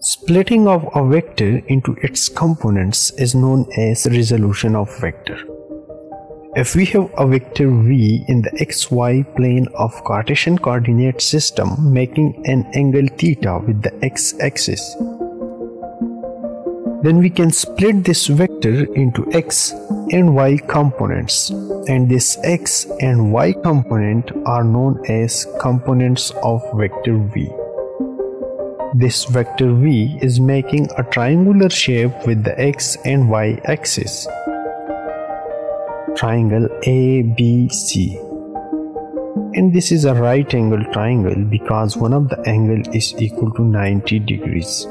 Splitting of a vector into its components is known as resolution of vector. If we have a vector v in the xy plane of Cartesian coordinate system making an angle theta with the x-axis, then we can split this vector into x and y components and this x and y component are known as components of vector v. This vector v is making a triangular shape with the x and y axis. Triangle ABC. And this is a right angle triangle because one of the angle is equal to 90 degrees.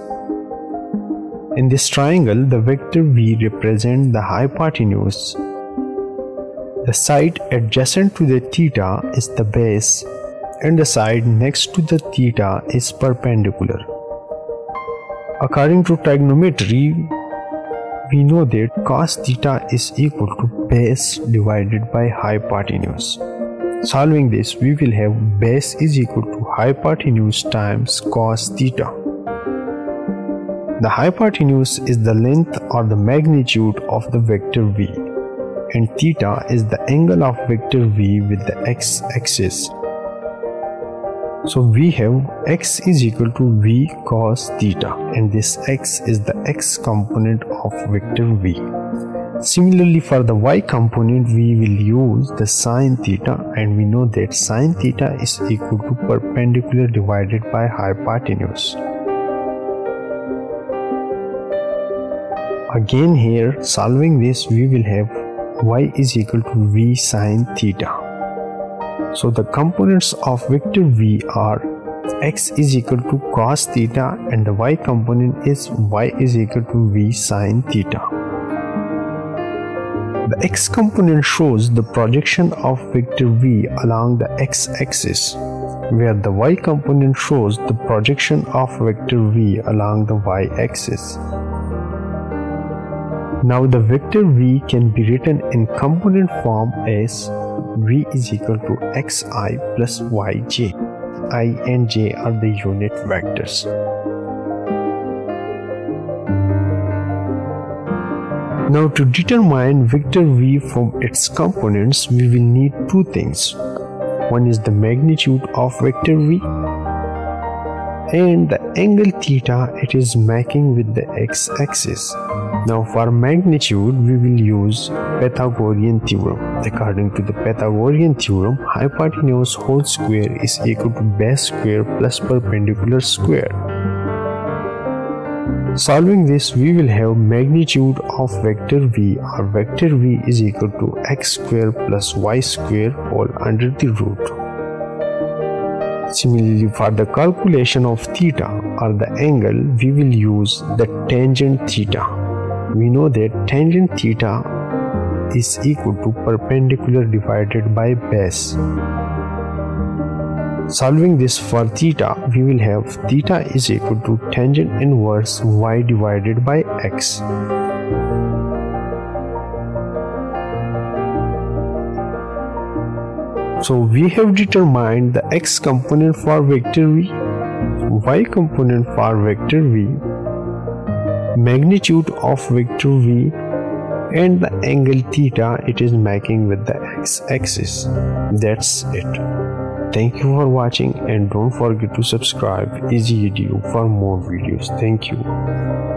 In this triangle, the vector v represents the hypotenuse. The side adjacent to the theta is the base and the side next to the theta is perpendicular. According to trigonometry, we know that cos theta is equal to base divided by hypotenuse. Solving this, we will have base is equal to hypotenuse times cos theta. The hypotenuse is the length or the magnitude of the vector v, and theta is the angle of vector v with the x-axis. So we have x is equal to v cos theta and this x is the x component of vector v. Similarly for the y component we will use the sine theta and we know that sine theta is equal to perpendicular divided by hypotenuse. Again here solving this we will have y is equal to v sine theta. So the components of vector v are x is equal to cos theta and the y component is y is equal to v sine theta. The x component shows the projection of vector v along the x-axis where the y component shows the projection of vector v along the y-axis. Now the vector v can be written in component form as v is equal to xi plus yj. i and j are the unit vectors. Now to determine vector v from its components, we will need two things. One is the magnitude of vector v and the angle theta it is making with the x-axis. Now for magnitude we will use Pythagorean theorem. According to the Pythagorean theorem, hypotenuse whole square is equal to base square plus perpendicular square. Solving this we will have magnitude of vector v or vector v is equal to x square plus y square all under the root. Similarly, for the calculation of theta or the angle, we will use the tangent theta. We know that tangent theta is equal to perpendicular divided by base. Solving this for theta, we will have theta is equal to tangent inverse y divided by x. So we have determined the x component for vector v, y component for vector v, magnitude of vector v and the angle theta it is making with the x-axis. That's it. Thank you for watching and don't forget to subscribe Easy Edu for more videos. Thank you.